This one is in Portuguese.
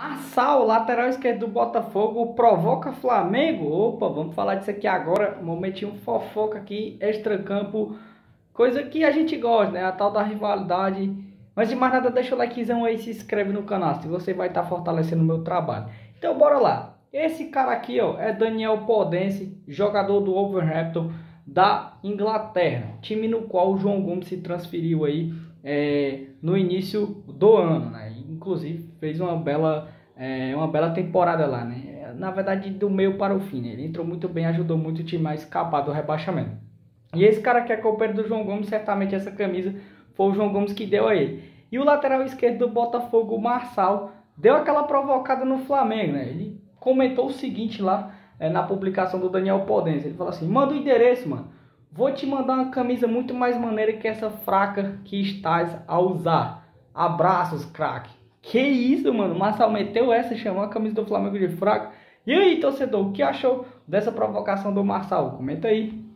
Marçal, lateral esquerdo do Botafogo, provoca Flamengo. Opa, vamos falar disso aqui agora. Um momentinho fofoca aqui, extra-campo. Coisa que a gente gosta, né? A tal da rivalidade. Mas de mais nada, deixa o likezão aí se inscreve no canal, se você vai estar tá fortalecendo o meu trabalho. Então, bora lá. Esse cara aqui, ó, é Daniel Podense, jogador do Wolverhampton da Inglaterra. Time no qual o João Gomes se transferiu aí é, no início do ano, né? Inclusive fez uma bela, é, uma bela temporada lá, né? Na verdade, do meio para o fim, né? Ele entrou muito bem, ajudou muito o time a escapar do rebaixamento. E esse cara que é companheiro do João Gomes, certamente essa camisa foi o João Gomes que deu a ele. E o lateral esquerdo do Botafogo, o Marçal, deu aquela provocada no Flamengo, né? Ele comentou o seguinte lá é, na publicação do Daniel Podense. Ele falou assim: manda o endereço, mano. Vou te mandar uma camisa muito mais maneira que essa fraca que estás a usar. Abraços, craque. Que isso, mano? Marçal meteu essa, chamou a camisa do Flamengo de fraca. E aí, torcedor, o que achou dessa provocação do Marçal? Comenta aí.